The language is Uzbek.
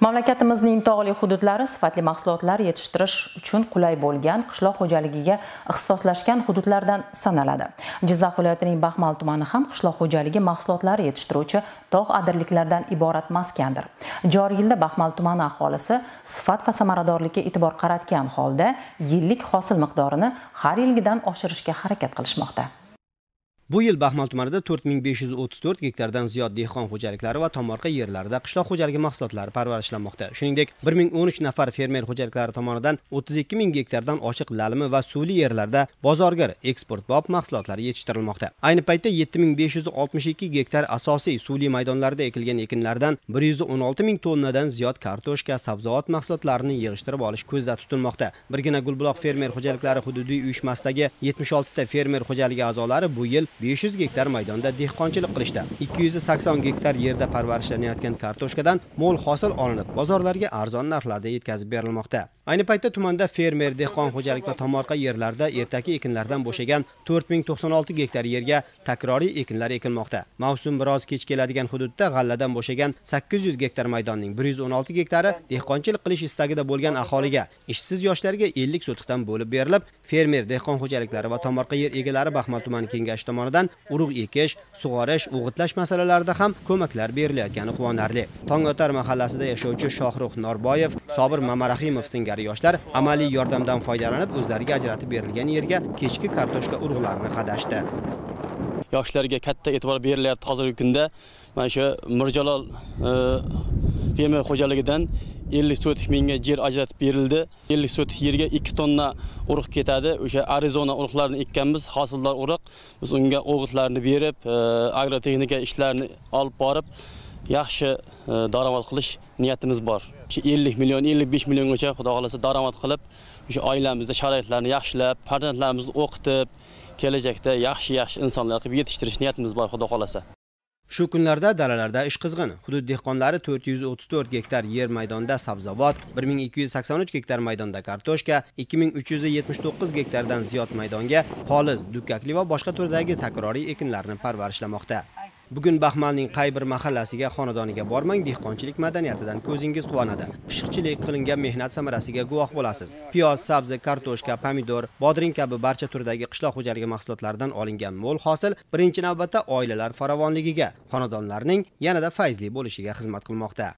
mamlakatimizning tog'li hududlari sifatli mahsulotlar yetishtirish uchun qulay bo'lgan qishloq xo'jaligiga ixtisoslashgan hududlardan sanaladi. Jizzax viloyatining baxmal tumani ham qishloq xo'jaligi mahsulotlari yetishtiruvchi tog' adirliklardan iborat maskandir. Joriy yilda baxmal tumani aholisi sifat va samaradorlikka e'tibor qaratgan holda yillik hosil miqdorini har yilgidan oshirishga harakat qilishmoqda. Bu yil baxmal tumanida 4534 gektardan ziyod dehqon xo'jaliklari va tomorqa yerlarida qishloq xo'jaligi mahsulotlari parvarishlanmoqda. Shuningdek 1013 nafar fermer xo'jaliklari tomonidan 32 ming gektardan ochiq lalmi va suvli yerlarda bozorgir eksportbop mahsulotlari yetishtirilmoqda. Ayni paytda 7562 gektar asosiy suvli maydonlarda ekilgan ekinlardan 116 ming tonnadan ziyod kartoshka sabzavot mahsulotlarini yig'ishtirib olish ko'zda tutilmoqda. Birgina gulbuloq fermer xo'jaliklari hududiy uyushmasidagi 76 ta fermer xo'jaligi a'zolari bu yil 500 gektar maydonda dehqonchilik qilishdi. 280 gektar yerda parvarishlanayotgan kartoshkadan mo'l hosil olinib bozorlarga arzon narxlarda yetkazib berilmoqda. Ayni paytda tumanda fermer dehqon xo'jalik va tomorqa yerlarda ertaki ekinlardan bo'shagan 4096 gektar yerga takroriy ekinlar ekilmoqda. Mavsum biroz kech keladigan hududda g'alladan bo'shagan 800 gektar maydonning 116 gektari dehqonchilik qilish istagida bo'lgan aholiga ishsiz yoshlarga 50 sotixdan bo'lib berilib fermer dehqon xo'jaliklari va tomorqa yer egalari baxmal tumani kengashi tomonidan urug' ekish sug'orish o'g'itlash masalalarida ham ko'maklar berilayotgani quvonarli. Tongotar mahallasida yashovchi shohruh norboyev sobir mamarahimov singari yoshlar amaliy yordamdan foydalanib o'zlariga ajratib berilgan yerga kechki kartoshka urug'larini qadashdi. Yoshlarga katta e'tibor berilyapti hozirgi kunda. Mana shu mirjalol e, fermer xo'jaligidan 50 sotik menga yer ajratib berildi. 50 sotik yerga 2 tonna urug' ketadi. O'sha arizona urug'larini ekkanmiz hosildor urug' biz unga o'g'itlarni berib e, agrotexnika ishlarini olib borib yaxshi e, daromad qilish niyatimiz bor. 50 million 55 milliongacha xudo xohlasa daromad qilib o'sha oilamizda sharoitlarni yaxshilab farzandlarimizni o'qitib kelajakda yaxshi yaxshi insonlar qilib yetishtirish niyatimiz bor xudo xohlasa. Shu kunlarda dalalarda ish qizg'in. Hudud dehqonlari 434 gektar yer maydonda sabzavot 1283 gektar maydonda kartoshka 2379 gektardan ziyod maydonga poliz dukkakli va boshqa turdagi takroriy ekinlarni parvarishlamoqda. Bugun baxmalning qay bir mahallasiga xonadoniga bormang dehqonchilik madaniyatidan ko'zingiz quvonadi. Pishiqchilik qilingan mehnat samarasiga guvoh bo'lasiz. Piyoz sabzi kartoshka pomidor bodring kabi barcha turdagi qishloq xo'jaligi mahsulotlaridan olingan mo'l hosil birinchi navbatda oilalar farovonligiga xonadonlarning yanada fayzli bo'lishiga xizmat qilmoqda.